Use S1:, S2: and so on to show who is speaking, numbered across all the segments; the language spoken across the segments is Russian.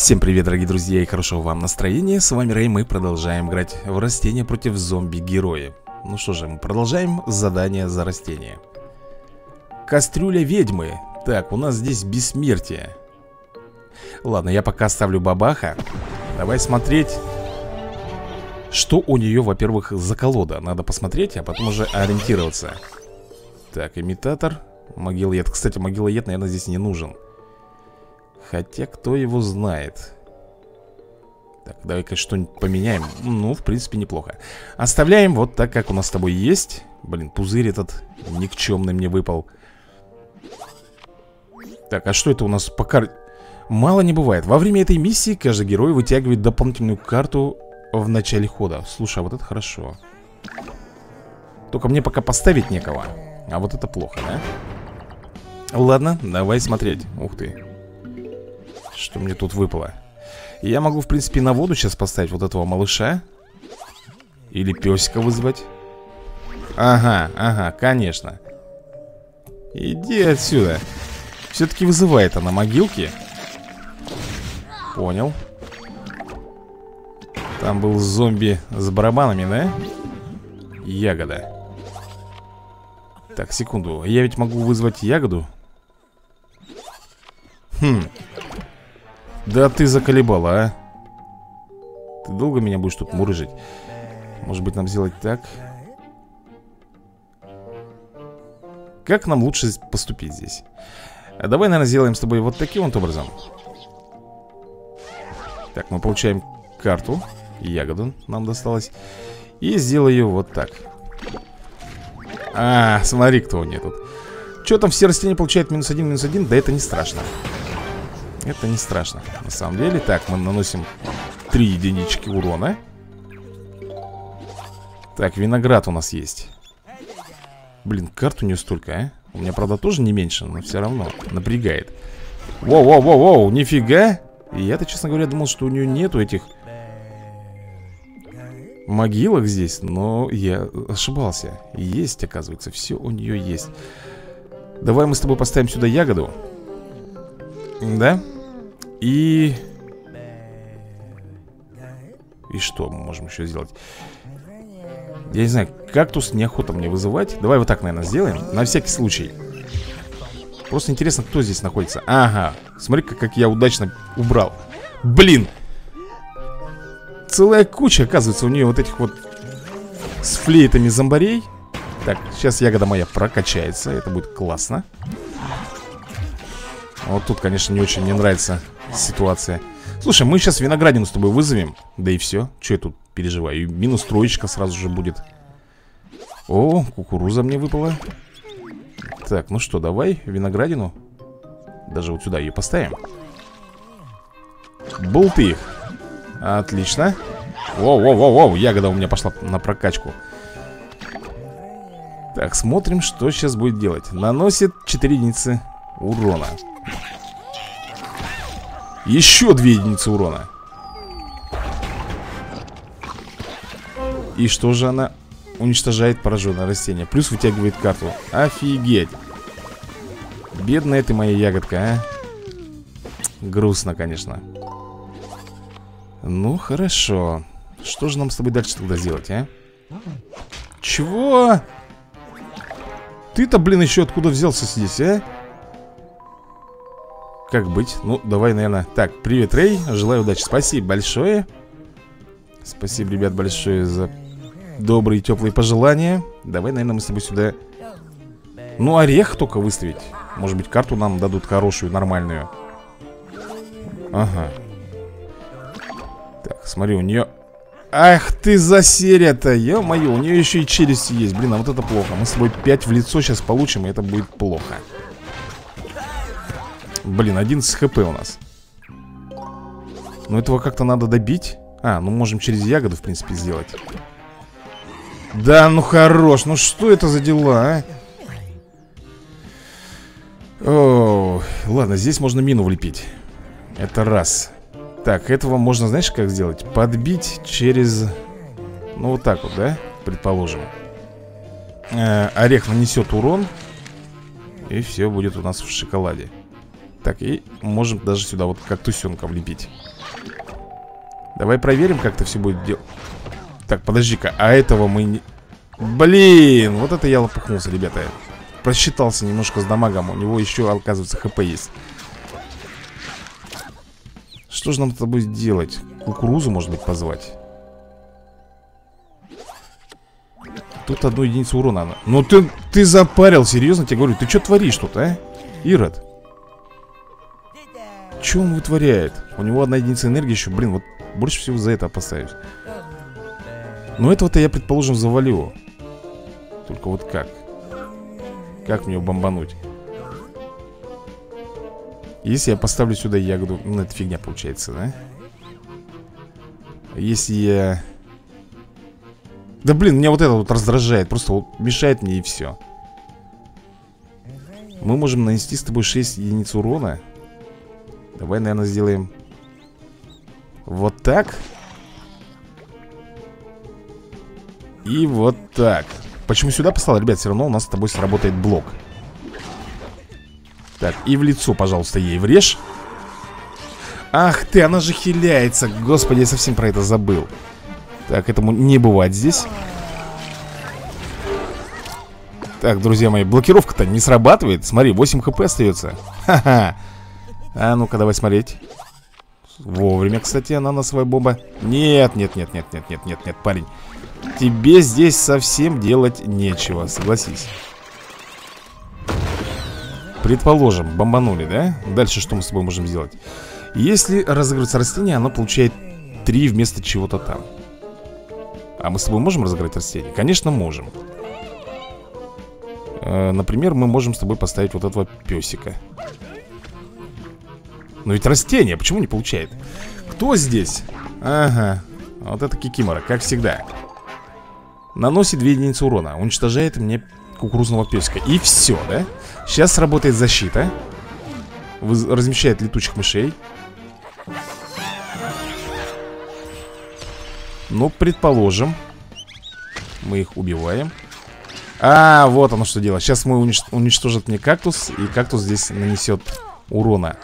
S1: Всем привет, дорогие друзья, и хорошего вам настроения. С вами Рэй, мы продолжаем играть в растения против зомби-герои. Ну что же, мы продолжаем задание за растения. Кастрюля ведьмы. Так, у нас здесь бессмертие. Ладно, я пока оставлю бабаха. Давай смотреть Что у нее, во-первых, за колода. Надо посмотреть, а потом уже ориентироваться. Так, имитатор. Могилоед, кстати, могилоед, наверное, здесь не нужен Хотя, кто его знает? Так, давай-ка что-нибудь поменяем. Ну, в принципе, неплохо. Оставляем вот так, как у нас с тобой есть. Блин, пузырь этот никчемный мне выпал. Так, а что это у нас по карте? Мало не бывает. Во время этой миссии каждый герой вытягивает дополнительную карту в начале хода. Слушай, а вот это хорошо. Только мне пока поставить некого. А вот это плохо, да? Ладно, давай смотреть. Ух ты что мне тут выпало? Я могу, в принципе, на воду сейчас поставить вот этого малыша. Или песика вызвать. Ага, ага, конечно. Иди отсюда. Все-таки вызывает она могилки. Понял. Там был зомби с барабанами, да? Ягода. Так, секунду. Я ведь могу вызвать ягоду? Хм да ты заколебала, а Ты долго меня будешь тут мурыжить? Может быть нам сделать так? Как нам лучше поступить здесь? А давай, наверное, сделаем с тобой вот таким вот образом Так, мы получаем карту Ягоду нам досталось И сделаю вот так А, смотри, кто у нее тут Что там все растения получают минус один, минус один? Да это не страшно это не страшно, на самом деле. Так, мы наносим 3 единички урона. Так, виноград у нас есть. Блин, карт у нее столько, а? У меня, правда, тоже не меньше, но все равно напрягает. Воу-воу-воу-воу, нифига! Я-то, честно говоря, думал, что у нее нету этих могилок здесь Но я ошибался. Есть, оказывается, все у нее есть. Давай мы с тобой поставим сюда ягоду Да? И... И что мы можем еще сделать? Я не знаю, кактус неохота мне вызывать. Давай вот так, наверное, сделаем На всякий случай. Просто интересно, кто здесь находится. Ага, смотри как я удачно убрал. Блин! Целая куча, оказывается, у нее вот этих вот С флейтами зомбарей. Так, сейчас ягода моя прокачается Это будет классно Вот тут, конечно, не очень мне нравится ситуация. Слушай, мы сейчас виноградину с тобой вызовем. Да и все, что я тут переживаю? Минус троечка сразу же будет. О, кукуруза мне выпала. Так, ну что, давай виноградину. Даже вот сюда ее поставим. Болты их. Отлично. Воу-воу-воу-воу, ягода у меня пошла на прокачку. Так, смотрим, что сейчас будет делать. Наносит 4 единицы урона еще две единицы урона. И что же она уничтожает пораженное растение? Плюс вытягивает карту. Офигеть. Бедная ты моя ягодка, а. Грустно, конечно. Ну, хорошо. Что же нам с тобой дальше тогда сделать, а? Чего? Ты-то, блин, еще откуда взялся здесь, а? Как быть? Ну, давай, наверное Так, привет, Рэй, желаю удачи. Спасибо большое. Спасибо, ребят, большое за добрые, теплые пожелания. Давай, наверное, мы с тобой сюда Ну, орех только выставить. Может быть, карту нам дадут хорошую, нормальную. Ага. Так, смотри, у нее Ах ты за серия-то, ё-моё, у нее еще и челюсти есть. Блин, а вот это плохо. Мы с тобой 5 в лицо сейчас получим, и это будет плохо Блин, 11 хп у нас. Но этого как-то надо добить. А, ну можем через ягоду, в принципе, сделать. Да, ну хорош. Ну что это за дела, а? О, ладно, здесь можно мину влепить. Это раз. Так, этого можно, знаешь, как сделать? Подбить через... Ну, вот так вот, да? Предположим. Э, Орех нанесет урон И все будет у нас в шоколаде Так, и можем даже сюда вот как тусенка влепить Давай проверим, как это все будет делать Так, подожди-ка, а этого мы не... Блин, вот это я лопухнулся, ребята. Просчитался немножко с дамагом У него еще, оказывается, хп есть. Что же нам с тобой сделать? Кукурузу, может быть, позвать? Тут одну единицу урона. Ну ты, ты запарил, серьезно тебе говорю? Ты что творишь тут, а? Ирод Что он вытворяет? У него одна единица энергии еще, блин, вот больше всего за это опасаюсь Но этого-то я, предположим, завалю Только вот как? Как мне его бомбануть? Если я поставлю сюда ягоду Ну, это фигня получается, да? Если я... Да блин, меня вот это вот раздражает Просто вот мешает мне и все Мы можем нанести с тобой 6 единиц урона Давай, наверное, сделаем Вот так. И вот так. Почему сюда поставил, ребят? Все равно у нас с тобой сработает блок. Так, и в лицо, пожалуйста, ей врежь. Ах ты, она же хиляется. Господи, я совсем про это забыл. Так, этому не бывать здесь. Так, друзья мои, блокировка-то не срабатывает. Смотри, 8 хп остается Ха-ха А ну-ка, давай смотреть. Вовремя, кстати, она на свою бомба Нет, нет, нет, нет, нет, нет, нет, нет, парень. Тебе здесь совсем делать нечего, согласись. Предположим, бомбанули, да? Дальше что мы с тобой можем сделать? Если разыгрывается растение, оно получает 3 вместо чего-то там. А мы с тобой можем разыграть растение? Конечно, можем. Э, Например, мы можем с тобой поставить вот этого песика Но ведь растение, почему не получает? Кто здесь? Ага, вот это Кикимора, как всегда. Наносит 2 единицы урона Уничтожает мне кукурузного песика И все, да? Сейчас сработает защита. Размещает летучих мышей. Ну, предположим Мы их убиваем. А, вот оно что делать Сейчас мы унич... уничтожит мне кактус И кактус здесь нанесет урона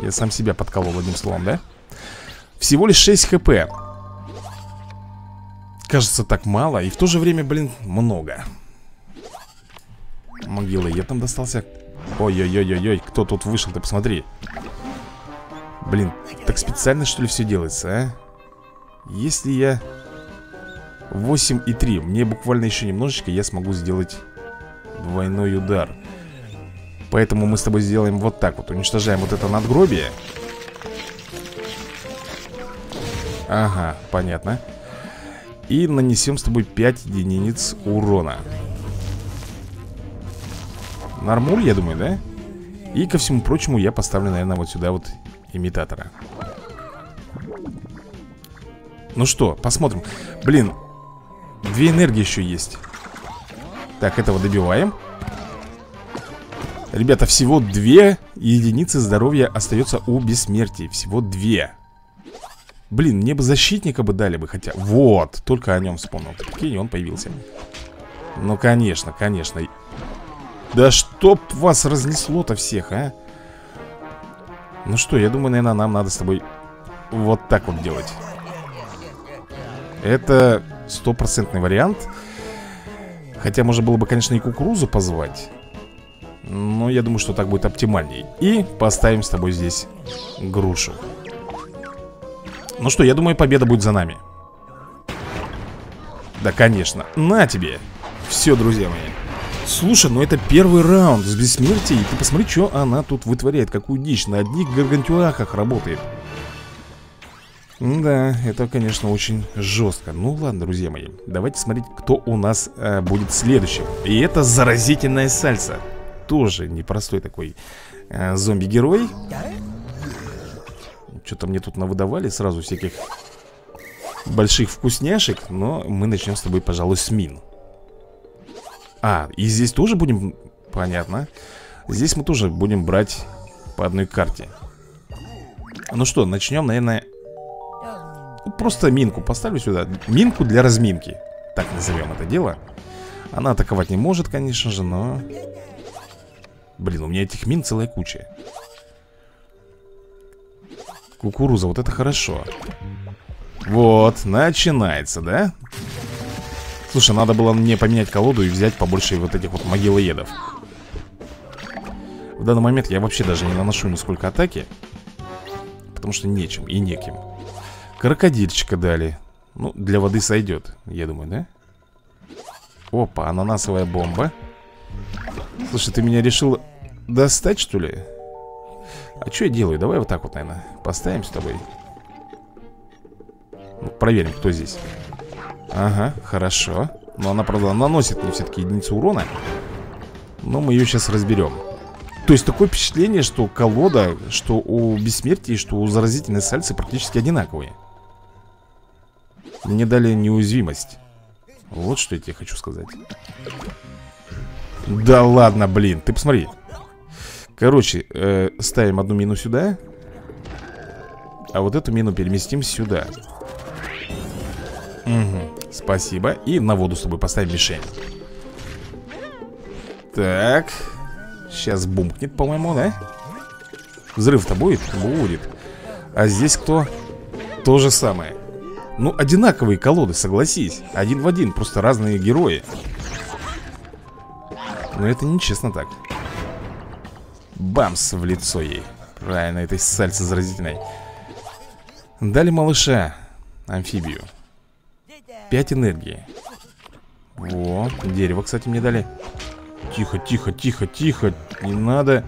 S1: Я сам себя подколол одним словом, да? Всего лишь 6 хп. Кажется, так мало И в то же время, блин, много. Могила я там достался. Ой-ой-ой-ой-ой Кто тут вышел, ты посмотри. Блин, так специально что ли все делается, а? Если я 8 и 3 Мне буквально еще немножечко Я смогу сделать двойной удар Поэтому мы с тобой сделаем вот так вот. Уничтожаем вот это надгробие. Ага, понятно. И нанесем с тобой 5 единиц урона. Нормуль, я думаю, да? И ко всему прочему я поставлю, наверное, вот сюда вот имитатора. Ну что, посмотрим. Блин, две энергии еще есть. Так, этого добиваем Ребята, всего две единицы здоровья остается у бессмертия. Всего две. Блин, мне бы защитника бы дали бы хотя Вот, только о нем вспомнил. Прикинь, он появился. Ну, конечно, конечно. Да чтоб вас разнесло-то всех, а? Ну что, я думаю, наверное, нам надо с тобой Вот так вот делать. Это стопроцентный вариант. Хотя можно было бы, конечно, и кукурузу позвать Но я думаю, что так будет оптимальней. И поставим с тобой здесь грушу. Ну что, я думаю, победа будет за нами. Да, конечно. На тебе. Все, друзья мои. Слушай, ну это первый раунд с бессмертием Ты посмотри, что она тут вытворяет Какую дичь, на одних гаргантюахах работает. Да, это, конечно, очень жестко Ну ладно, друзья мои. Давайте смотреть, кто у нас э, будет следующим. И это заразительная сальса Тоже непростой такой э, зомби-герой. Что-то мне тут навыдавали сразу всяких больших вкусняшек Но мы начнем с тобой, пожалуй, с мин. А, и здесь тоже будем... Понятно. Здесь мы тоже будем брать по одной карте. Ну что, начнем, наверное Просто минку поставлю сюда. Минку для разминки. Так назовем это дело. Она атаковать не может, конечно же, но Блин, у меня этих мин целая куча. Кукуруза, вот это хорошо. Вот, начинается, да? Слушай, надо было мне поменять колоду и взять побольше вот этих вот могилоедов. В данный момент я вообще даже не наношу нисколько атаки Потому что нечем и неким. Крокодильчика дали. Ну, для воды сойдет, я думаю, да? Опа, ананасовая бомба Слушай, ты меня решил достать, что ли? А что я делаю? Давай вот так вот, наверное, поставим с тобой. Ну, Проверим, кто здесь. Ага, хорошо. Но она, правда, наносит мне все-таки единицу урона. Но мы ее сейчас разберем То есть такое впечатление, что колода Что у бессмертия, что у заразительной сальцы практически одинаковые. Мне дали неуязвимость. Вот что я тебе хочу сказать Да ладно, блин, ты посмотри. Короче, э, ставим одну мину сюда А вот эту мину переместим сюда. Угу, спасибо. И на воду с тобой поставим мишень. Так Сейчас бумкнет, по-моему, да? Взрыв-то будет? Будет. А здесь кто? То же самое. Ну, одинаковые колоды, согласись. Один в один, просто разные герои Но это нечестно так. Бамс в лицо ей. Правильно, этой сальце заразительной. Дали малыша Амфибию. Пять энергии. О, дерево, кстати, мне дали. Тихо, тихо, тихо, тихо. Не надо.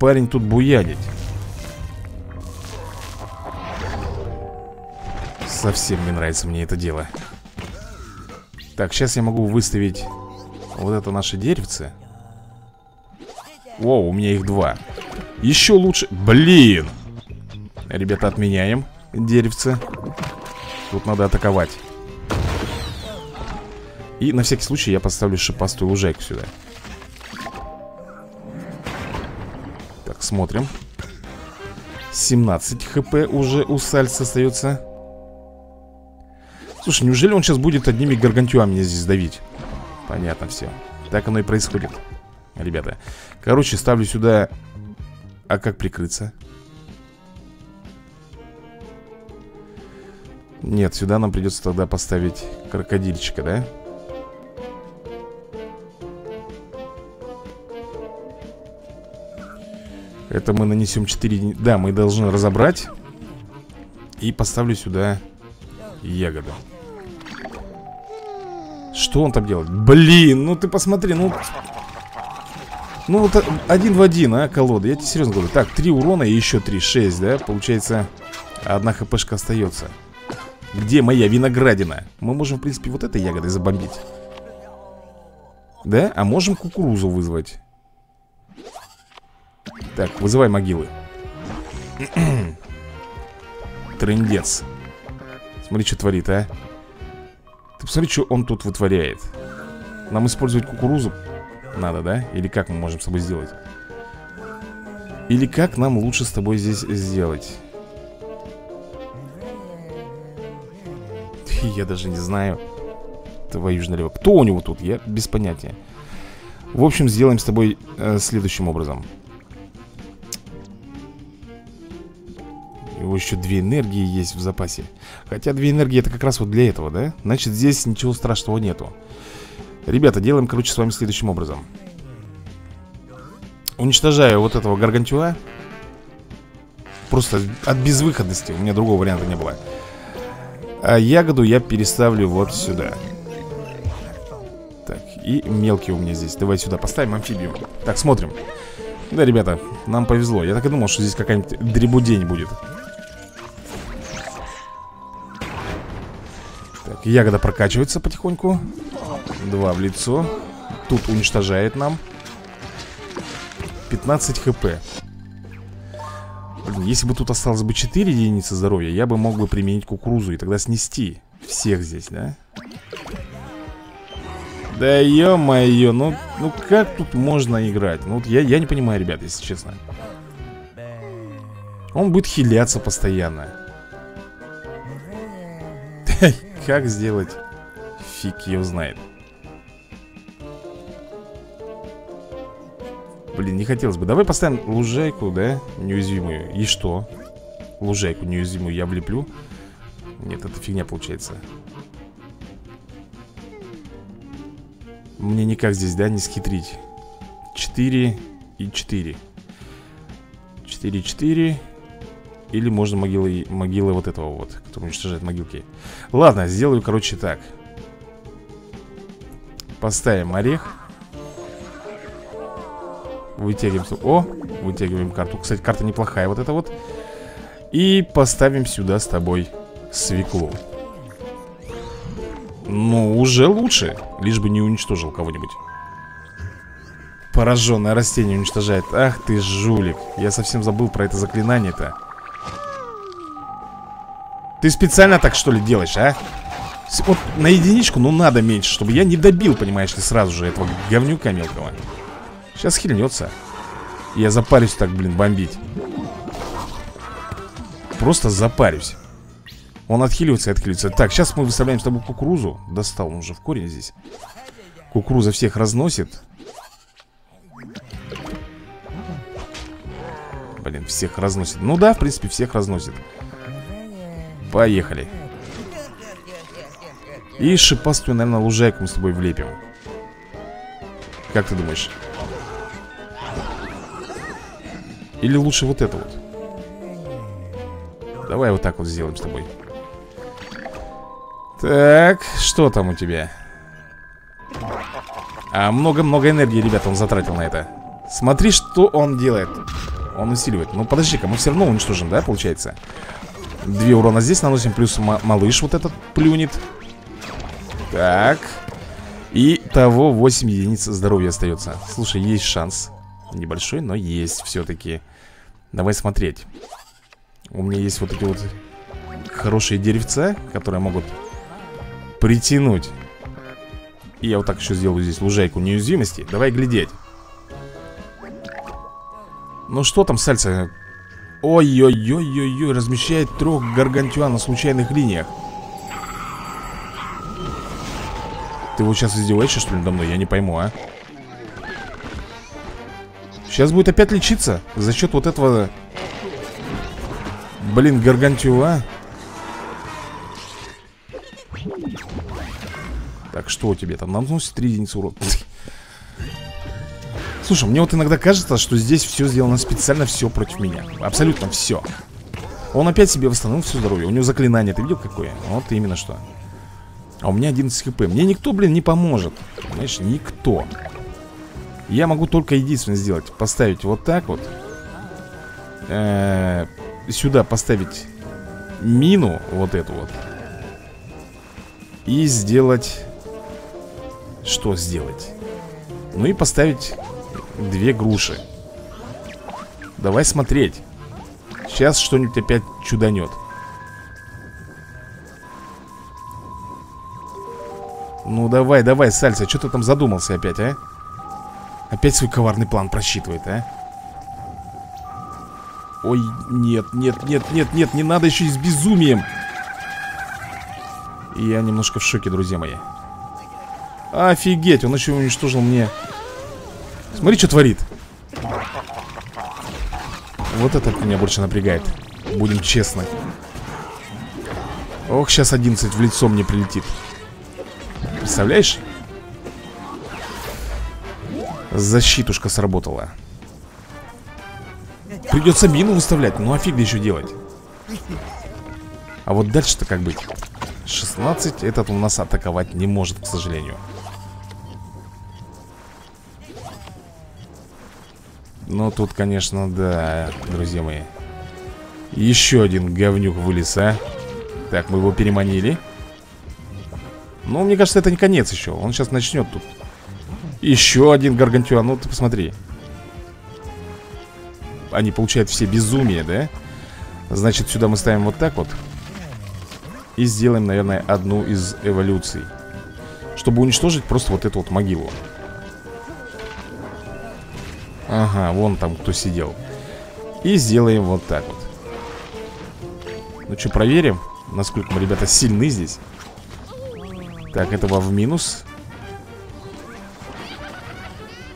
S1: Парень тут буянить Совсем не нравится мне это дело. Так, сейчас я могу выставить Вот это наше деревце О, у меня их два. Еще лучше. Блин! Ребята, отменяем деревце. Тут надо атаковать. И на всякий случай я поставлю шипастую лужайку сюда. Так, смотрим. 17 хп уже у Сальса остается. Слушай, неужели он сейчас будет одними гаргантюами здесь давить? Понятно все Так оно и происходит Ребята. Короче, ставлю сюда. А как прикрыться? Нет, сюда нам придется тогда поставить крокодильчика, да? Это мы нанесем 4... Да, мы должны разобрать. И поставлю сюда ягоду Что он там делает? Блин, ну ты посмотри, ну... Ну вот один в один, а, колода Я тебе серьезно говорю. Так, три урона и еще три, шесть, да? Получается, одна хпшка остается Где моя виноградина? Мы можем, в принципе, вот этой ягодой забомбить. Да? А можем кукурузу вызвать. Так, вызывай могилы. Трындец. Смотри, что творит, а Ты посмотри, что он тут вытворяет Нам использовать кукурузу Надо, да? Или как мы можем с тобой сделать? Или как нам лучше с тобой здесь сделать? Я даже не знаю Твою же налево Кто у него тут? Я без понятия В общем, сделаем с тобой э, следующим образом него еще две энергии есть в запасе. Хотя две энергии это как раз вот для этого, да? Значит, здесь ничего страшного нету. Ребята, делаем, короче, с вами следующим образом. Уничтожаю вот этого гаргантюа. Просто от безвыходности. У меня другого варианта не было. А ягоду я переставлю вот сюда. Так, и мелкий у меня здесь. Давай сюда поставим амфибию. Так, смотрим. Да, ребята, нам повезло. Я так и думал, что здесь какая-нибудь дребудень будет Так, ягода прокачивается потихоньку. Два в лицо. Тут уничтожает нам. 15 хп. Блин, если бы тут осталось бы 4 единицы здоровья Я бы мог бы применить кукурузу И тогда снести всех здесь, да? Да ё-моё, ну, ну как тут можно играть? Ну вот я, я не понимаю, ребят, если честно. Он будет хиляться постоянно как сделать? Фиг ее знает. Блин, не хотелось бы. Давай поставим лужайку, да, неуязвимую. И что? Лужайку неуязвимую я влеплю. Нет, это фигня получается. Мне никак здесь, да, не схитрить. 4 и 4 4, 4 Или можно могилы, могилы вот этого вот Который уничтожает могилки. Ладно, сделаю, короче, так. Поставим орех. Вытягиваем О, вытягиваем карту. Кстати, карта неплохая вот эта вот. И поставим сюда с тобой свеклу. Ну, уже лучше Лишь бы не уничтожил кого-нибудь. Пораженное растение уничтожает. Ах ты жулик. Я совсем забыл про это заклинание-то Ты специально так что ли делаешь, а? Вот на единичку, ну надо меньше Чтобы я не добил, понимаешь ли, сразу же Этого говнюка мелкого. Сейчас хильнется. Я запарюсь так, блин, бомбить. Просто запарюсь. Он отхиливается и отхиливается. Так, сейчас мы выставляем с тобой кукурузу. Достал он уже в корень здесь. Кукуруза всех разносит. Блин, всех разносит. Ну да, в принципе, всех разносит Поехали. И шипастую, наверное, лужайку мы с тобой влепим. Как ты думаешь? Или лучше вот это вот? Давай вот так вот сделаем с тобой. Так, что там у тебя? А много-много энергии, ребята, он затратил на это. Смотри, что он делает. Он усиливает. Ну, подожди-ка, мы все равно уничтожим, да, получается? Две урона здесь наносим, плюс малыш вот этот плюнет. Так. И того 8 единиц здоровья остается. Слушай, есть шанс. Небольшой, но есть все-таки Давай смотреть. У меня есть вот эти вот Хорошие деревца, которые могут Притянуть. И я вот так еще сделаю здесь лужайку неуязвимости. Давай глядеть. Ну что там, сальца? Ой-ой-ой-ой-ой Размещает трех гаргантюа на случайных линиях Ты вот сейчас издеваешься, что ли, надо мной? Я не пойму, а? Сейчас будет опять лечиться За счет вот этого Блин, гаргантюа Так, что у тебя там? Нам наносит 3 единицы урона Слушай, мне вот иногда кажется, что здесь все сделано специально Все против меня. Абсолютно все Он опять себе восстановил все здоровье. У него заклинание, ты видел какое? Вот именно что. А у меня 11 хп. Мне никто, блин, не поможет. Понимаешь, никто. Я могу только единственное сделать. Поставить вот так вот. Э Сюда поставить Мину Вот эту вот. И сделать Что сделать? Ну и поставить Две груши. Давай смотреть. Сейчас что-нибудь опять чуданет. Ну давай, давай, Сальса, что ты там задумался опять, а? Опять свой коварный план просчитывает, а? Ой, нет, нет, нет, нет, нет, не надо еще и с безумием. Я немножко в шоке, друзья мои. Офигеть, он еще уничтожил мне Смотри, что творит. Вот это меня больше напрягает. Будем честны. Ох, сейчас 11 в лицо мне прилетит. Представляешь? Защитушка сработала. Придется мину выставлять. Ну а фиг еще делать. А вот дальше-то как быть? 16 этот у нас атаковать не может, к сожалению Ну тут, конечно, да, друзья мои. Еще один говнюк вылез, а? Так, мы его переманили. Ну, мне кажется, это не конец еще. Он сейчас начнет тут. Еще один гаргантюа, ну ты посмотри. Они получают все безумие, да? Значит, сюда мы ставим вот так вот. И сделаем, наверное, одну из эволюций. Чтобы уничтожить просто вот эту вот могилу Ага, вон там кто сидел. И сделаем вот так вот. Ну что, проверим Насколько мы, ребята, сильны здесь. Так, этого в минус.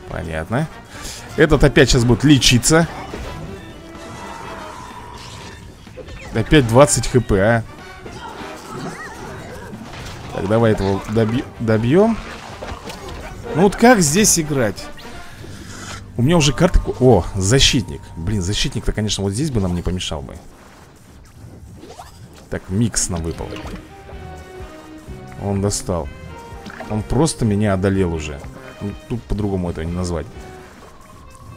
S1: Понятно. Этот опять сейчас будет лечиться. Опять 20 хп, а. Так, давай этого доби добьем. Ну вот как здесь играть? У меня уже карты... О, защитник. Блин, защитник-то, конечно, вот здесь бы нам не помешал бы. Так, микс нам выпал. Он достал. Он просто меня одолел уже. Ну, Тут по-другому этого не назвать.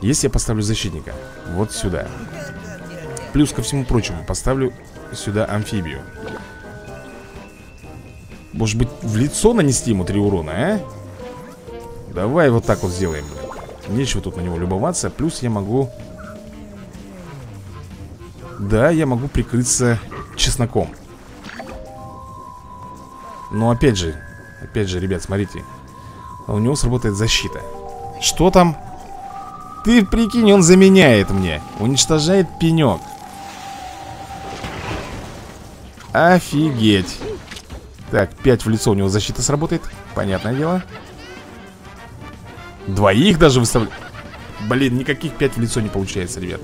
S1: Если я поставлю защитника? Вот сюда. Плюс ко всему прочему Поставлю сюда амфибию. Может быть в лицо нанести ему три урона, а? Давай вот так вот сделаем Нечего тут на него любоваться Плюс я могу Да, я могу прикрыться чесноком. Но опять же Опять же, ребят, смотрите У него сработает защита. Что там? Ты прикинь, он заменяет мне Уничтожает пенек. Офигеть. Так, 5 в лицо у него защита сработает Понятное дело Двоих даже выставляю Блин, никаких 5 в лицо не получается, ребят.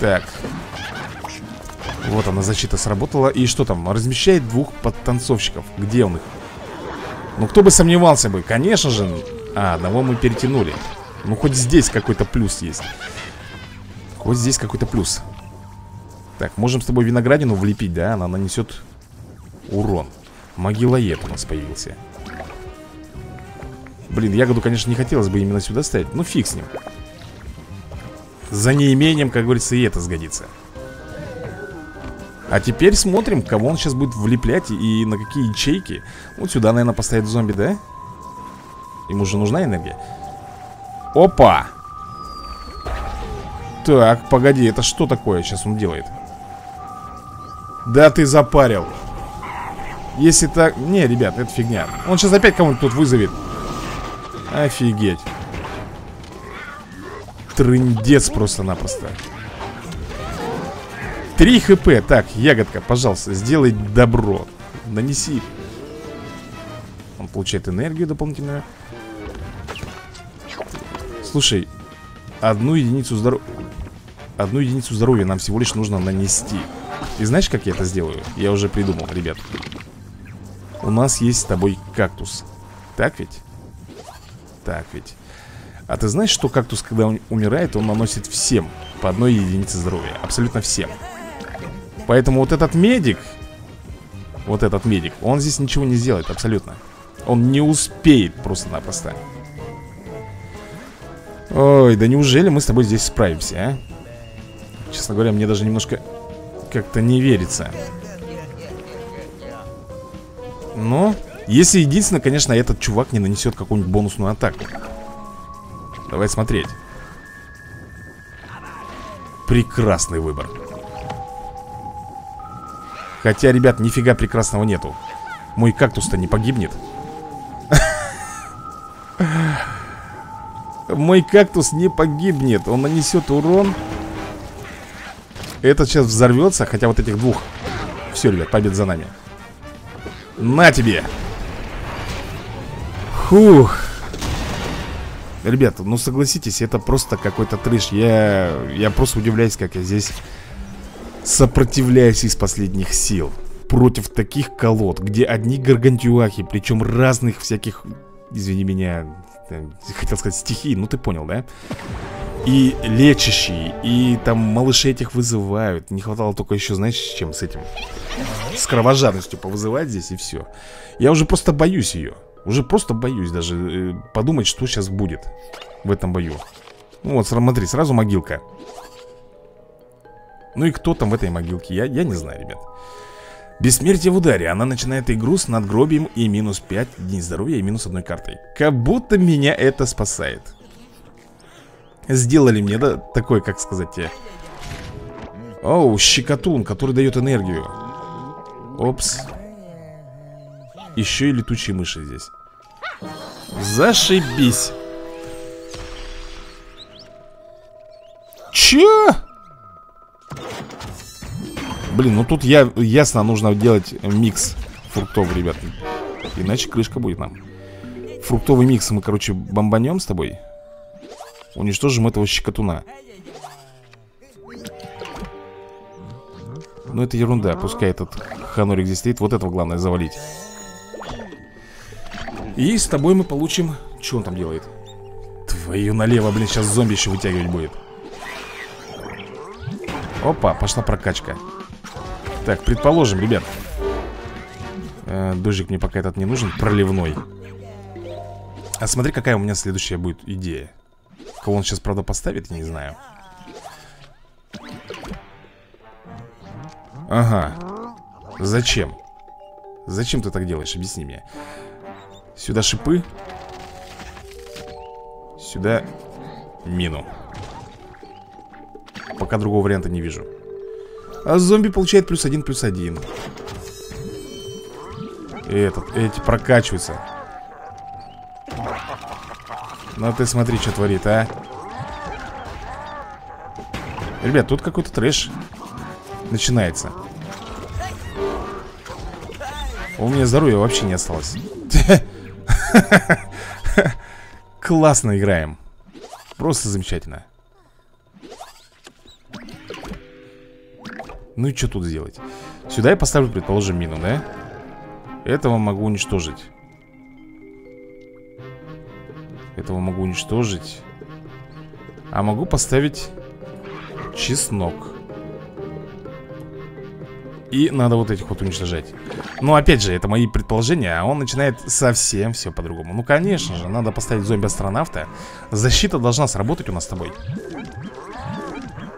S1: Так. Вот она, защита сработала. И что там? Размещает двух подтанцовщиков. Где он их? Ну, кто бы сомневался бы. Конечно же А, одного мы перетянули. Ну, хоть здесь какой-то плюс есть. Хоть здесь какой-то плюс. Так, можем с тобой виноградину влепить, да? Она нанесет урон Могилоед у нас появился Блин, ягоду, конечно, не хотелось бы именно сюда ставить Ну, фиг с ним За неимением, как говорится, и это сгодится А теперь смотрим, кого он сейчас будет влеплять И на какие ячейки Вот сюда, наверное, поставит зомби, да? Ему же нужна энергия Опа! Так, погоди, это что такое сейчас он делает? Да ты запарил если так... Не, ребят, это фигня. Он сейчас опять кого-нибудь тут вызовет. Офигеть. Трындец просто-напросто. Три хп. Так, ягодка, пожалуйста, сделай добро. Нанеси. Он получает энергию дополнительную. Слушай Одну единицу здоровья Одну единицу здоровья нам всего лишь нужно нанести. И знаешь, как я это сделаю? Я уже придумал, ребят у нас есть с тобой кактус. Так ведь? Так ведь. А ты знаешь, что кактус, когда он умирает, он наносит всем по одной единице здоровья. Абсолютно всем. Поэтому вот этот медик Вот этот медик, он здесь ничего не сделает абсолютно. Он не успеет просто-напросто. Ой, да неужели мы с тобой здесь справимся, а? Честно говоря, мне даже немножко как-то не верится но Если единственное, конечно, этот чувак не нанесет какую-нибудь бонусную атаку. Давай смотреть. Прекрасный выбор. Хотя, ребят, нифига прекрасного нету. Мой кактус-то не погибнет. Мой кактус не погибнет. Он нанесет урон. Этот сейчас взорвется Хотя вот этих двух. Все, ребят, побед за нами на тебе. Фух. Ребята, ну согласитесь, это просто какой-то трэш. Я, я просто удивляюсь, как я здесь сопротивляюсь из последних сил. Против таких колод, где одни гаргантюахи Причем разных всяких, извини меня, хотел сказать стихий, ну ты понял, да? И лечащие, и там малышей этих вызывают. Не хватало только еще, знаешь, с чем с этим? С кровожадностью повызывать здесь и все Я уже просто боюсь ее Уже просто боюсь даже э, подумать, что сейчас будет В этом бою. Ну вот, смотри, сразу могилка. Ну и кто там в этой могилке, я, я не знаю, ребят. Бессмертие в ударе. Она начинает игру с надгробием и минус 5 дней здоровья и минус одной картой. Как будто меня это спасает Сделали мне, да, такой, как сказать тебе Оу, щекотун, который дает энергию. Опс. Еще и летучие мыши здесь. Зашибись. Чё? Блин, ну тут я, ясно нужно делать микс фруктов, ребят. Иначе крышка будет нам. Фруктовый микс мы, короче, бомбанем с тобой Уничтожим этого щекотуна. Ну это ерунда, пускай этот ханурик здесь стоит Вот этого главное завалить. И с тобой мы получим Что он там делает? Твою налево, блин, сейчас зомби еще вытягивать будет. Опа, пошла прокачка. Так, предположим, ребят. Э, Дождик мне пока этот не нужен Проливной. А смотри, какая у меня следующая будет идея Кого он сейчас, правда, поставит, не знаю. Ага. Зачем? Зачем ты так делаешь? Объясни мне. Сюда шипы. Сюда мину. Пока другого варианта не вижу. А зомби получает плюс один, плюс один. Этот, эти прокачиваются Ну ты смотри, что творит, а. Ребят, тут какой-то трэш Начинается. У меня здоровья вообще не осталось. Классно играем. Просто замечательно. Ну и что тут сделать? Сюда я поставлю, предположим, мину, да? Этого могу уничтожить Этого могу уничтожить. А могу поставить Чеснок. И надо вот этих вот уничтожать. Ну, опять же, это мои предположения А он начинает совсем все по-другому. Ну, конечно же, надо поставить зомби-астронавта. Защита должна сработать у нас с тобой.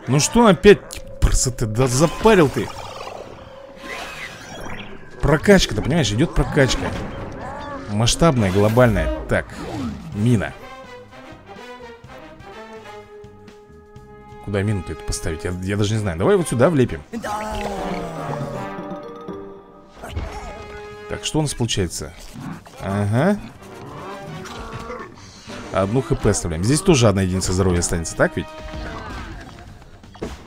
S1: Ну что опять Просто ты да запарил ты? Прокачка-то, понимаешь, идет прокачка. Масштабная, глобальная. Так, мина. Куда мину-то это поставить? Я, я даже не знаю. Давай вот сюда влепим. Так, что у нас получается? Ага. Одну хп оставляем. Здесь тоже одна единица здоровья останется, так ведь?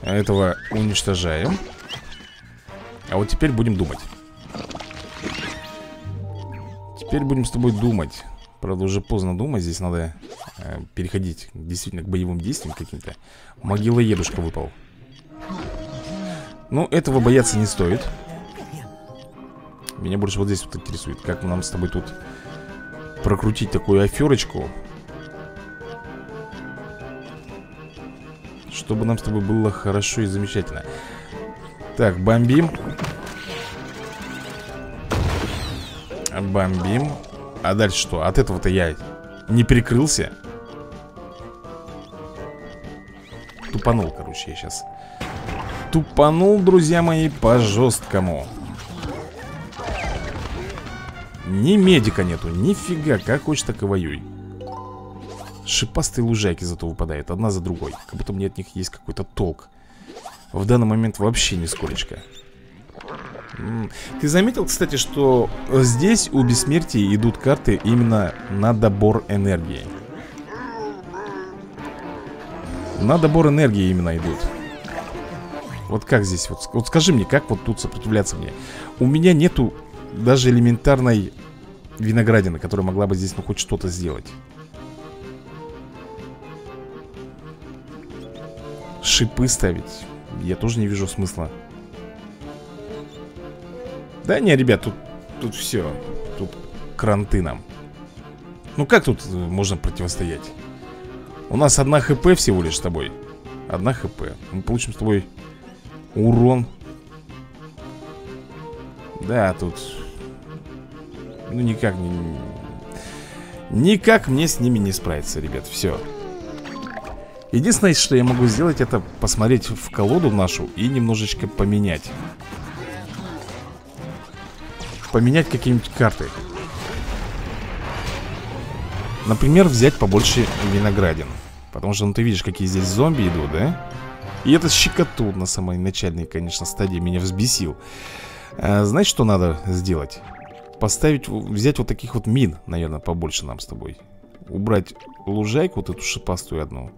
S1: Этого уничтожаем. А вот теперь будем думать. Теперь будем с тобой думать Правда, уже поздно думать Здесь надо э, переходить действительно к боевым действиям каким-то. Могилоедушка выпал. Ну, этого бояться не стоит. Меня больше вот здесь вот интересует Как нам с тобой тут прокрутить такую аферочку Чтобы нам с тобой было хорошо и замечательно. Так, бомбим. Бомбим А дальше что? От этого-то я не перекрылся. Тупанул, короче, я сейчас Тупанул, друзья мои, по жесткому Ни медика нету, нифига Как хочешь, так и воюй. Шипастые лужайки зато выпадают Одна за другой. Как будто мне от них есть какой-то толк. В данный момент вообще нисколечко Ты заметил, кстати, что здесь у бессмертия идут карты именно на добор энергии На добор энергии именно идут Вот как здесь? Вот, вот скажи мне, как вот тут сопротивляться мне? У меня нету даже элементарной виноградины, которая могла бы здесь ну хоть что-то сделать шипы ставить Я тоже не вижу смысла Да не, ребят, тут, тут все Тут кранты нам. Ну как тут э, можно противостоять? У нас одна хп всего лишь с тобой. Одна хп Мы получим с тобой урон. Да, тут Ну никак не Никак мне с ними не справиться, ребят Все Единственное, что я могу сделать, это посмотреть в колоду нашу и немножечко поменять. Поменять какие-нибудь карты. Например, взять побольше виноградин. Потому что, ну, ты видишь, какие здесь зомби идут, да? И этот щекотун на самой начальной, конечно, стадии меня взбесил. А, знаешь, что надо сделать? Поставить, взять вот таких вот мин, наверное, побольше нам с тобой. Убрать лужайку, вот эту шипастую одну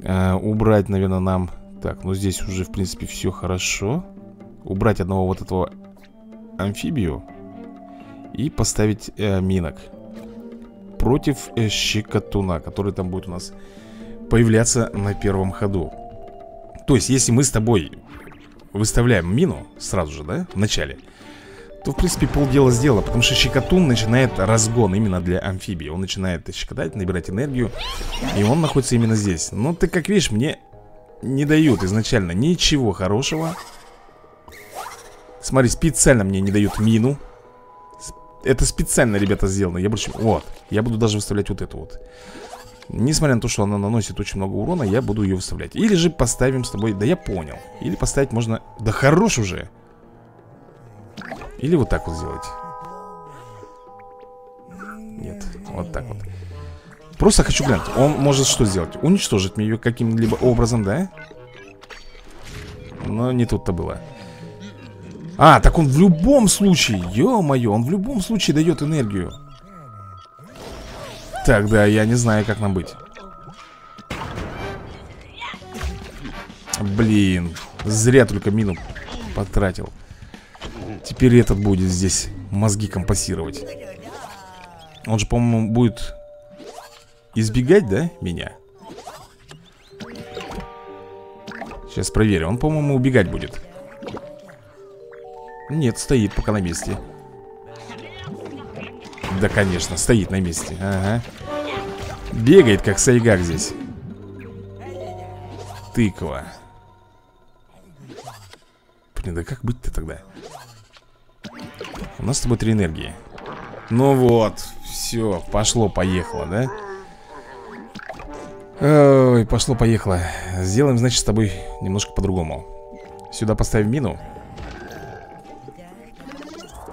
S1: э, Убрать, наверное, нам Так, ну здесь уже, в принципе, все хорошо Убрать одного вот этого амфибию И поставить э, минок против э, щекотуна Который там будет у нас появляться на первом ходу. То есть, если мы с тобой выставляем мину сразу же, да, в начале то, в принципе, полдела сделано Потому что щекотун начинает разгон именно для амфибии. Он начинает щекотать, набирать энергию И он находится именно здесь. Но ты, как видишь, мне не дают изначально ничего хорошего Смотри, специально мне не дают мину. Это специально, ребята, сделано Я больше... Вот, я буду даже выставлять вот эту вот. Несмотря на то, что она наносит очень много урона Я буду ее выставлять. Или же поставим с тобой... Да я понял. Или поставить можно... Да хорош уже. Или вот так вот сделать. Нет, вот так вот. Просто хочу глянуть Он может что сделать? Уничтожить ее каким-либо образом, да? Но не тут-то было А, так он в любом случае Ё-моё, он в любом случае дает энергию. Так, да, я не знаю, как нам быть. Блин Зря только мину потратил. Теперь этот будет здесь мозги компасировать. Он же, по-моему, будет избегать, да, меня? Сейчас проверю Он, по-моему, убегать будет Нет, стоит пока на месте. Да, конечно, стоит на месте. Ага. Бегает, как сайгак здесь. Тыква. Блин, да как быть-то тогда? У нас с тобой три энергии. Ну вот, все, пошло-поехало, да? Ой, пошло-поехало Сделаем, значит, с тобой немножко по-другому. Сюда поставим мину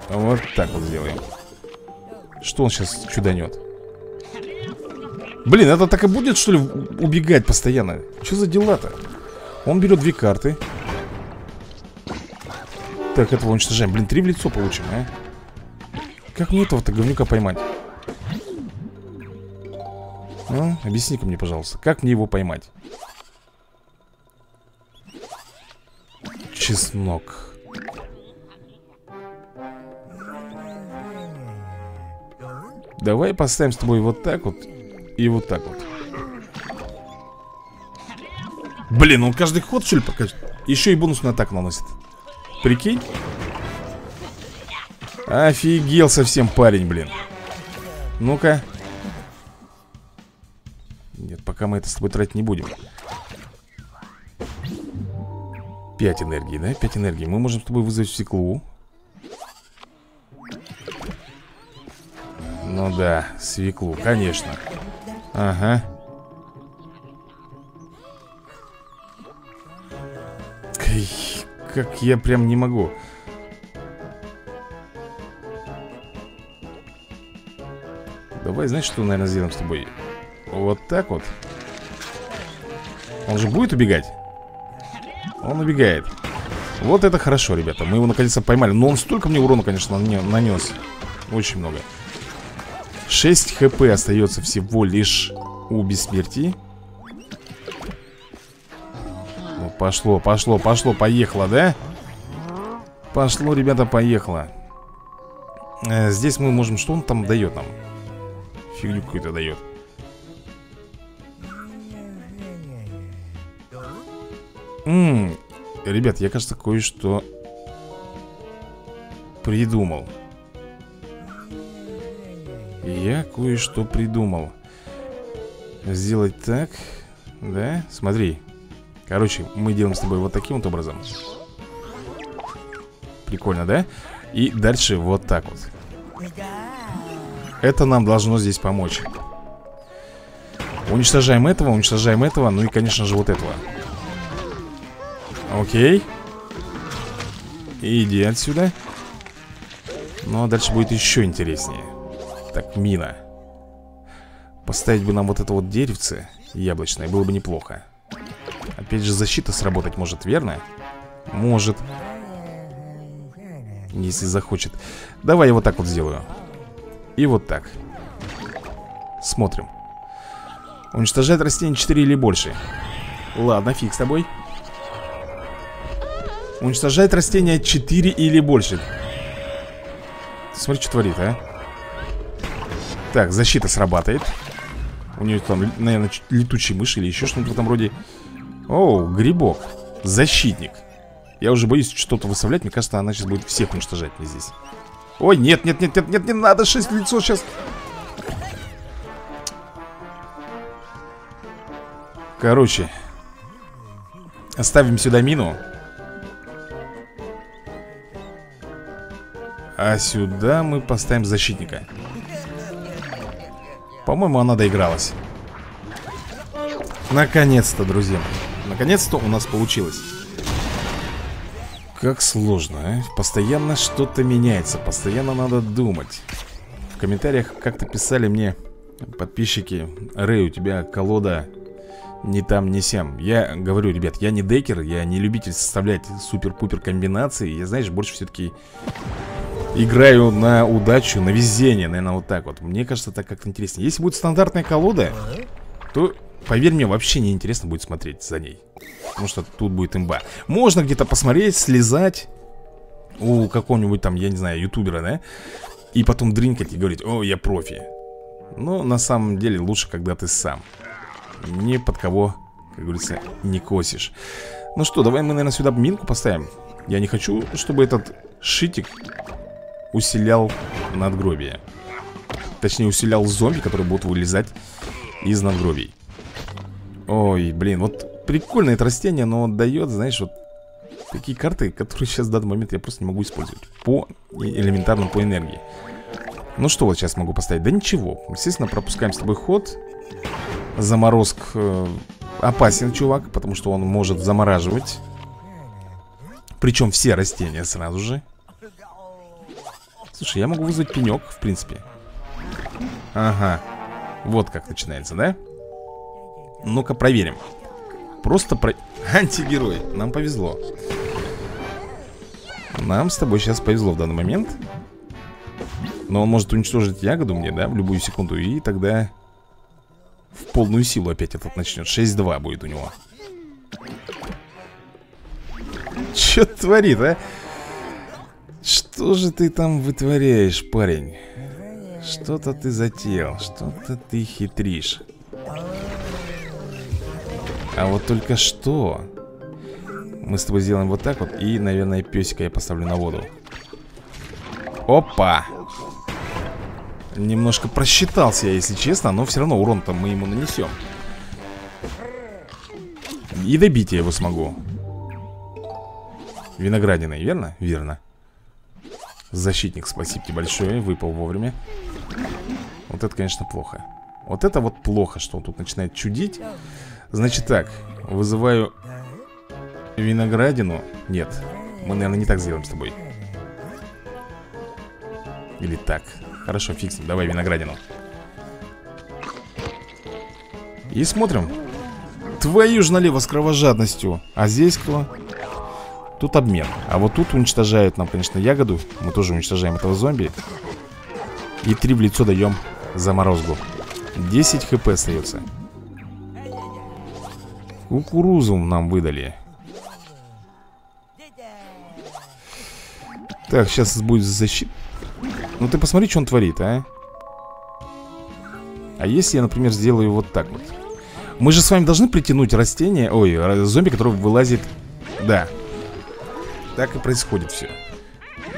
S1: Вот так вот сделаем Что он сейчас чуданет? Блин, это так и будет, что ли, убегать постоянно? Что за дела-то? Он берет две карты так, этого уничтожаем Блин, три в лицо получим, а Как мне этого-то говнюка поймать? Ну, объясни-ка мне, пожалуйста Как мне его поймать? Чеснок Давай поставим с тобой вот так вот И вот так вот Блин, он каждый ход, что ли, покажет? Еще и бонусную атаку наносит Прикинь? Офигел совсем парень, блин Ну-ка Нет, пока мы это с тобой тратить не будем Пять энергии, да? Пять энергии Мы можем с тобой вызвать свеклу Ну да, свеклу, конечно. Ага. Как я прям не могу. Давай, знаешь, что, наверное, сделаем с тобой? Вот так вот. Он же будет убегать? Он убегает. Вот это хорошо, ребята. Мы его наконец-то поймали. Но он столько мне урона, конечно, нанес. Очень много 6 хп остается всего лишь у бессмертии Пошло, пошло, пошло, поехало, да? Пошло, ребята, поехало э, Здесь мы можем... Что он там дает нам? Фигню какую-то дает Ммм Ребят, я, кажется, кое-что Придумал Я кое-что придумал. Сделать так Да, смотри. Короче, мы делаем с тобой вот таким вот образом. Прикольно, да? И дальше вот так вот. Это нам должно здесь помочь. Уничтожаем этого, уничтожаем этого Ну и, конечно же, вот этого. Окей. Иди отсюда. Ну, а дальше будет еще интереснее Так, мина. Поставить бы нам вот это вот деревце Яблочное, было бы неплохо. Опять же защита сработать может, верно? Может. Если захочет. Давай я вот так вот сделаю. И вот так. Смотрим. Уничтожает растение 4 или больше. Ладно, фиг с тобой. Уничтожает растение 4 или больше. Смотри, что творит, а Так, защита срабатывает. У нее там, наверное, летучий мышь или еще что-нибудь в этом роде. Оу, грибок. Защитник. Я уже боюсь что-то выставлять. Мне кажется, она сейчас будет всех уничтожать мне здесь. Ой, нет, нет, нет, нет, нет, не надо. Шесть лицо сейчас. Короче Оставим сюда мину. А сюда мы поставим защитника По-моему, она доигралась. Наконец-то, друзья. Наконец-то у нас получилось. Как сложно, а? Постоянно что-то меняется Постоянно надо думать. В комментариях как-то писали мне Подписчики Рэй, у тебя колода не там, не сям Я говорю, ребят, я не декер, я не любитель составлять супер-пупер комбинации Я, знаешь, больше все-таки играю на удачу, на везение, наверное, вот так вот. Мне кажется, так как-то интереснее. Если будет стандартная колода, то, поверь мне, вообще не интересно будет смотреть за ней. Потому что тут будет имба. Можно где-то посмотреть, слезать У какого-нибудь там, я не знаю, ютубера, да? И потом дринкать и говорить, о, я профи Но на самом деле лучше, когда ты сам. Ни под кого, как говорится, не косишь. Ну что, давай мы, наверное, сюда минку поставим. Я не хочу, чтобы этот шитик усилял надгробие Точнее, усилял зомби, которые будут вылезать из надгробий Ой, блин, вот прикольное это растение, но дает, знаешь, вот такие карты, которые сейчас в данный момент я просто не могу использовать По элементарному, по энергии Ну что вот сейчас могу поставить? Да ничего, естественно, пропускаем с тобой ход Заморозк э, опасен, чувак, потому что он может замораживать. Причем все растения сразу же. Слушай, я могу вызвать пенек, в принципе. Ага. Вот как начинается, да? Ну-ка, проверим. Просто про... Антигерой. Нам повезло. Нам с тобой сейчас повезло в данный момент. Но он может уничтожить ягоду мне, да, в любую секунду. И тогда в полную силу опять этот начнет 6-2 будет у него Че творит, а? Что же ты там вытворяешь, парень? Что-то ты затеял, что-то ты хитришь А вот только что Мы с тобой сделаем вот так вот И, наверное, песика я поставлю на воду Опа! Немножко просчитался я, если честно Но все равно урон-то мы ему нанесем И добить я его смогу Виноградиной, верно? Верно Защитник, спасибо тебе большое Выпал вовремя. Вот это, конечно, плохо. Вот это вот плохо, что он тут начинает чудить. Значит так Вызываю виноградину. Нет, мы, наверное, не так сделаем с тобой. Или так. Хорошо, фиксим, давай виноградину. И смотрим. Твою ж налево с кровожадностью. А здесь кто? Тут обмен. А вот тут уничтожают нам, конечно, ягоду. Мы тоже уничтожаем этого зомби. И три в лицо даем заморозку. 10 хп остается. Кукурузу нам выдали. Так, сейчас будет защита ну ты посмотри, что он творит, а. А если я, например, сделаю вот так вот? Мы же с вами должны притянуть растение Ой, зомби, который вылазит Да Так и происходит все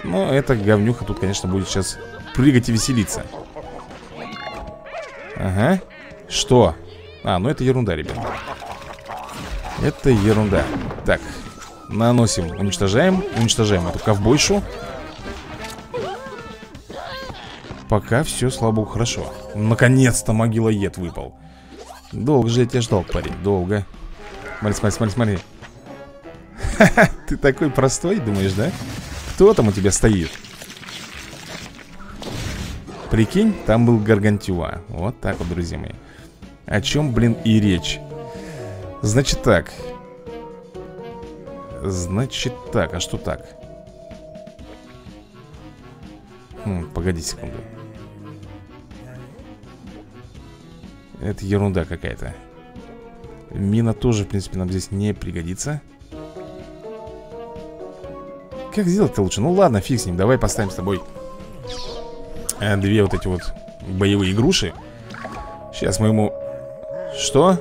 S1: Но эта говнюха тут, конечно, будет сейчас Прыгать и веселиться. Ага. Что? А, ну это ерунда, ребят. Это ерунда. Так, наносим, уничтожаем Уничтожаем эту ковбойшу. Пока все, слава богу, хорошо. Наконец-то могилоед выпал. Долго же я тебя ждал, парень, долго. Смотри, смотри, смотри, смотри Ты такой простой, думаешь, да? Кто там у тебя стоит? Прикинь, там был Гаргантюа. Вот так вот, друзья мои. О чем, блин, и речь? Значит так. Значит так, а что так? Хм, погоди секунду. Это ерунда какая-то. Мина тоже, в принципе, нам здесь не пригодится Как сделать-то лучше? Ну ладно, фиг с ним, давай поставим с тобой э, Две вот эти вот боевые груши Сейчас мы ему... Что?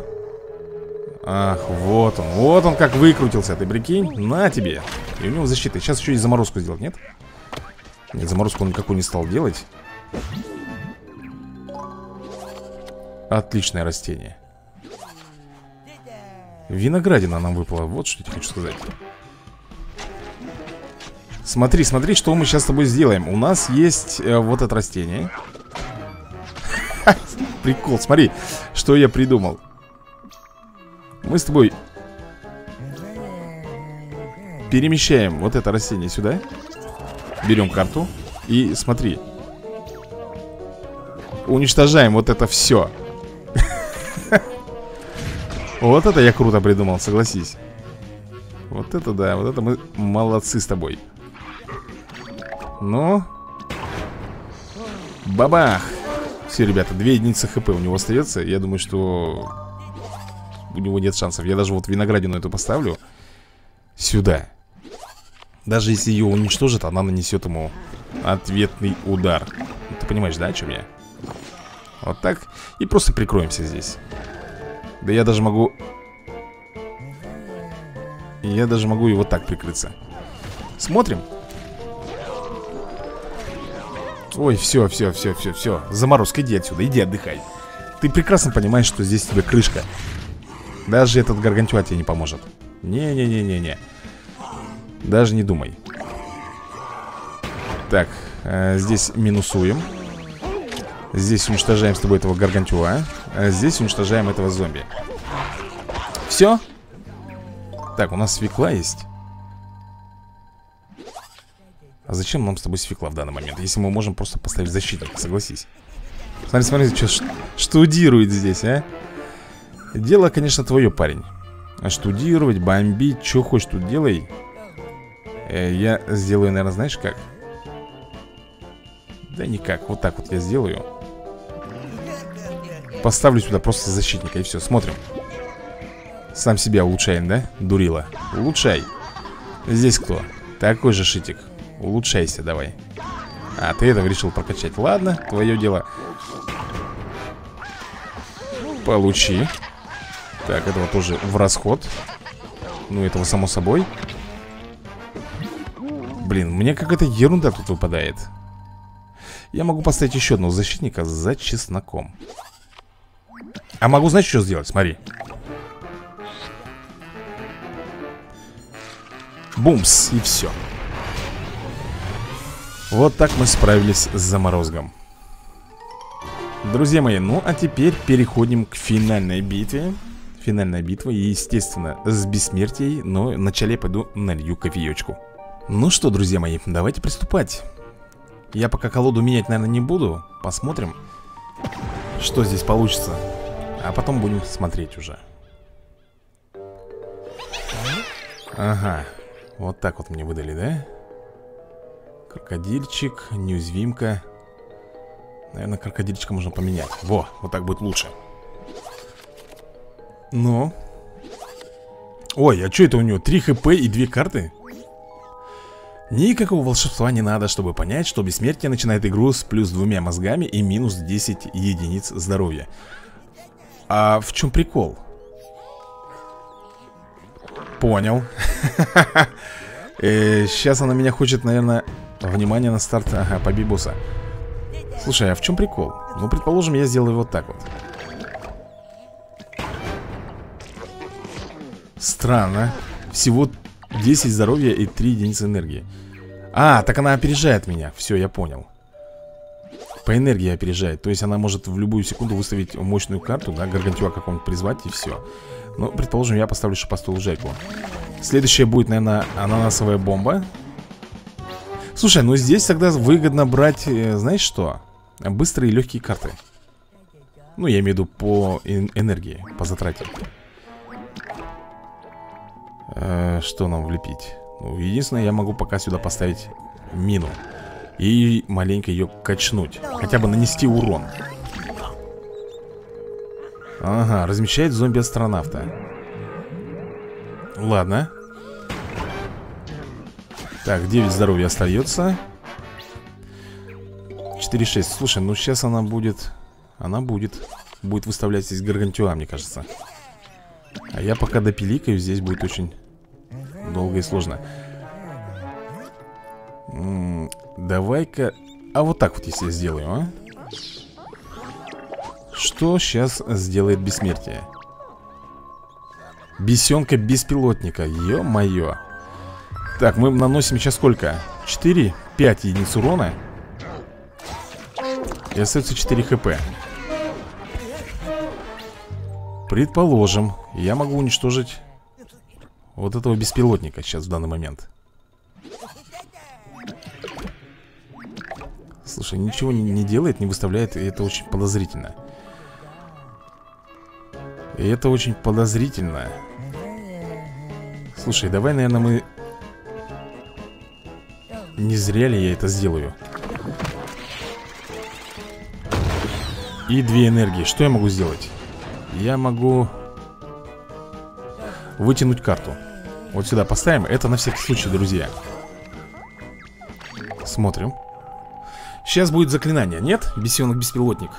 S1: Ах, вот он, вот он как выкрутился, ты прикинь? На тебе. И у него защита, сейчас еще и заморозку сделать, нет? Нет, заморозку он никакую не стал делать. Отличное растение. Виноградина нам выпала, вот что я хочу сказать Смотри, смотри, что мы сейчас с тобой сделаем. У нас есть э, вот это растение. Прикол, смотри, что я придумал. Мы с тобой Перемещаем вот это растение сюда. Берем карту. И смотри. Уничтожаем вот это все Вот это я круто придумал, согласись. Вот это да, вот это мы молодцы с тобой Ну? Бабах! Все, ребята, две единицы хп у него остается. Я думаю, что У него нет шансов. Я даже вот виноградину эту поставлю Сюда. Даже если ее уничтожит, она нанесет ему Ответный удар. Ты понимаешь, да, о чем я? Вот так. И просто прикроемся здесь. Да я даже могу Я даже могу и вот так прикрыться. Смотрим Ой, все, все, все, все, все Заморозка, иди отсюда, иди отдыхай. Ты прекрасно понимаешь, что здесь тебе крышка. Даже этот гаргантюа тебе не поможет. Не-не-не-не-не. Даже не думай. Так, э, здесь минусуем. Здесь уничтожаем с тобой этого гаргантюа. А Здесь уничтожаем этого зомби. Все Так, у нас свекла есть а зачем нам с тобой свекла в данный момент? Если мы можем просто поставить защитника, согласись Смотри, смотри, что штудирует здесь, а Дело, конечно, твое, парень Штудировать, бомбить, что хочешь тут делай э, Я сделаю, наверное, знаешь как? Да никак, вот так вот я сделаю Поставлю сюда просто защитника и все, смотрим Сам себя улучшаем, да? Дурила Улучшай Здесь кто? Такой же шитик Улучшайся давай. А, ты этого решил прокачать. Ладно, твое дело. Получи. Так, этого тоже в расход. Ну, этого само собой. Блин, мне какая-то ерунда тут выпадает. Я могу поставить еще одного защитника за чесноком. А могу, знаешь, что сделать? Смотри. Бумс, и все вот так мы справились с заморозком. Друзья мои, ну а теперь переходим к финальной битве. Финальная битва, естественно, с бессмертией Но вначале пойду налью кофеечку Ну что, друзья мои, давайте приступать. Я пока колоду менять, наверное, не буду. Посмотрим, что здесь получится. А потом будем смотреть уже. Ага, вот так вот мне выдали, да? Крокодильчик, неуязвимка Наверное, крокодильчика можно поменять Во, вот так будет лучше Ну Ой, а что это у него? Три хп и две карты? Никакого волшебства не надо, чтобы понять, что бессмертие начинает игру с плюс двумя мозгами и минус 10 единиц здоровья А в чем прикол? Понял Сейчас э, она меня хочет, наверное, Внимание на старт, ага, босса Слушай, а в чем прикол? Ну, предположим, я сделаю вот так вот. Странно. Всего 10 здоровья и 3 единицы энергии. А, так она опережает меня. Все, я понял. По энергии опережает. То есть она может в любую секунду выставить мощную карту Да, гаргантюа какого-нибудь призвать и все Ну, предположим, я поставлю шипастую лужайку Следующая будет, наверное, ананасовая бомба Слушай, ну здесь тогда выгодно брать, э, знаешь что? Быстрые и легкие карты. Ну, я имею в виду по энергии, по затрате. Э, Что нам влепить? Ну, единственное, я могу пока сюда поставить мину И маленько ее качнуть. Хотя бы нанести урон. Ага, размещает зомби-астронавта. Ладно так, 9 здоровья остается. 4-6 Слушай, ну сейчас она будет Она будет Будет выставлять здесь гаргантюа, мне кажется. А я пока допиликаю Здесь будет очень долго и сложно. Давай-ка А вот так вот если я сделаю, а? Что сейчас сделает бессмертие? Бесенка беспилотника Ё-моё Так, мы наносим сейчас сколько? 4? 5 единиц урона. И остается 4 хп. Предположим Я могу уничтожить Вот этого беспилотника сейчас в данный момент. Слушай, ничего не делает, не выставляет И это очень подозрительно. И это очень подозрительно. Слушай, давай, наверное, мы Не зря ли я это сделаю? И две энергии. Что я могу сделать? Я могу Вытянуть карту. Вот сюда поставим. Это на всякий случай, друзья. Смотрим. Сейчас будет заклинание, нет? Бесенок-беспилотник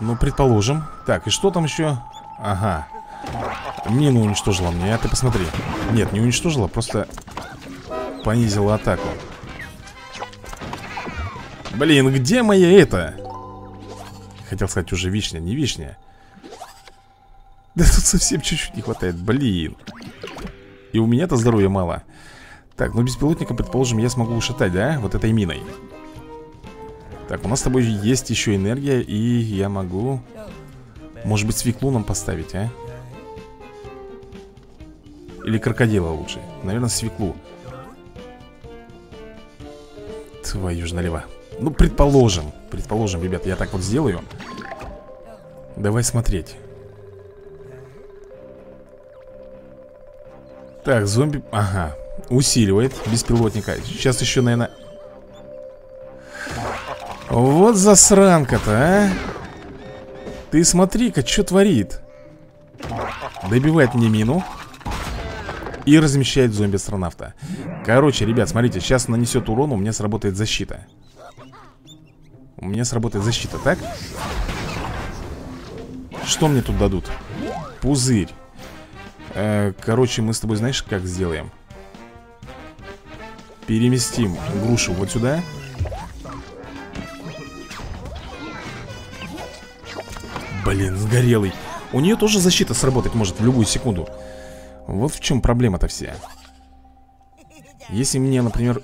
S1: Ну, предположим. Так, и что там еще? Ага. Мину уничтожила мне, а ты посмотри Нет, не уничтожила, просто Понизила атаку Блин, где моя это? Хотел сказать уже вишня, не вишня Да тут совсем чуть-чуть не хватает, блин И у меня-то здоровья мало Так, ну беспилотника, предположим, я смогу ушатать, да? Вот этой миной Так, у нас с тобой есть еще энергия И я могу может быть, свеклу нам поставить, а? Или крокодила лучше. Наверное, свеклу. Твою же налево. Ну, предположим Предположим, ребят, я так вот сделаю. Давай смотреть. Так, зомби... Ага Усиливает беспилотника. Сейчас еще, наверное Вот засранка-то, а. Ты смотри-ка, что творит. Добивает мне мину И размещает зомби-астронавта Короче, ребят, смотрите Сейчас нанесет урон, у меня сработает защита У меня сработает защита, так? Что мне тут дадут? Пузырь э, Короче, мы с тобой знаешь, как сделаем? Переместим грушу вот сюда Блин, сгорелый У нее тоже защита сработать может в любую секунду Вот в чем проблема-то вся. Если мне, например,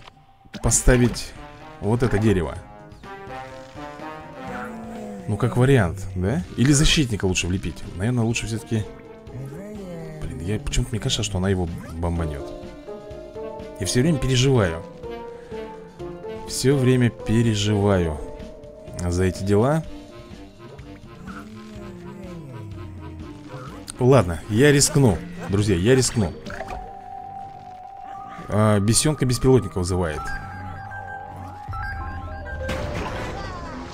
S1: поставить вот это дерево. Ну, как вариант, да? Или защитника лучше влепить. Наверное, лучше все-таки Блин, я почему-то мне кажется, что она его бомбанет Я все время переживаю. Все время переживаю За эти дела. Ладно, я рискну Друзья, я рискну. А, Бесенка беспилотника вызывает.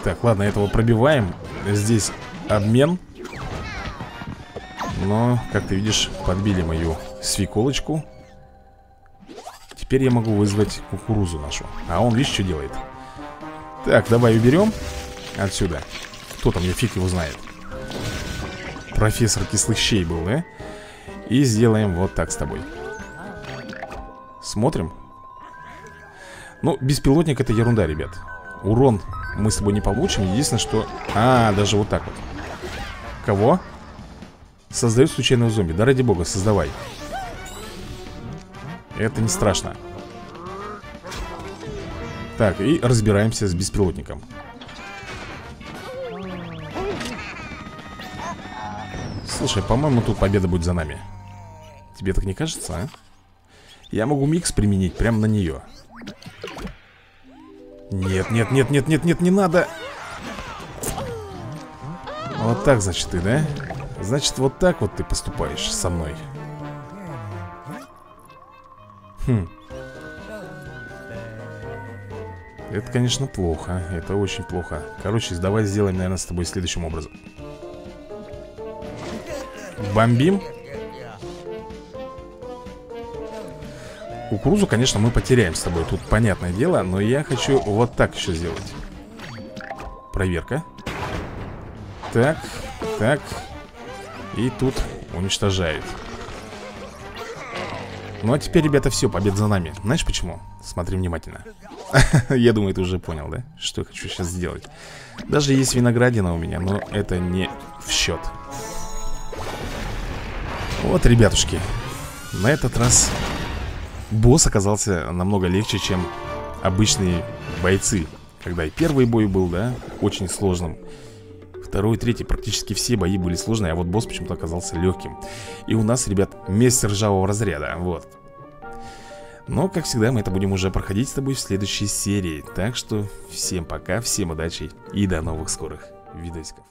S1: Так, ладно, этого пробиваем. Здесь обмен. Но, как ты видишь, подбили мою свеколочку. Теперь я могу вызвать кукурузу нашу. А он, видишь, что делает? Так, давай уберем Отсюда. Кто там, я фиг его знает. Профессор кислых щей был, да? И сделаем вот так с тобой. Смотрим. Ну, беспилотник это ерунда, ребят. Урон мы с тобой не получим. Единственное, что... А, даже вот так вот. Кого? Создает случайного зомби. Да ради бога, создавай. Это не страшно. Так, и разбираемся с беспилотником. Слушай, по-моему, тут победа будет за нами Тебе так не кажется, а? Я могу микс применить прямо на нее Нет, нет, нет, нет, нет, нет, не надо. Вот так, значит, ты, да? Значит, вот так вот ты поступаешь со мной. Хм. Это, конечно, плохо. Это очень плохо. Короче, давай сделаем, наверное, с тобой следующим образом. Бомбим Кукурузу, конечно, мы потеряем с тобой. Тут понятное дело, но я хочу вот так еще сделать. Проверка. Так, так. И тут уничтожает. Ну а теперь, ребята, все, побед за нами. Знаешь почему? Смотри внимательно. Я думаю, ты уже понял, да? Что я хочу сейчас сделать. Даже есть виноградина у меня, но это не в счет Вот, ребятушки На этот раз Босс оказался намного легче, чем обычные бойцы. Когда и первый бой был, да, очень сложным. Второй, третий, практически все бои были сложные А вот босс почему-то оказался легким. И у нас, ребят, месяц ржавого разряда Вот. Но, как всегда, мы это будем уже проходить с тобой в следующей серии. Так что всем пока, всем удачи и до новых скорых видосиков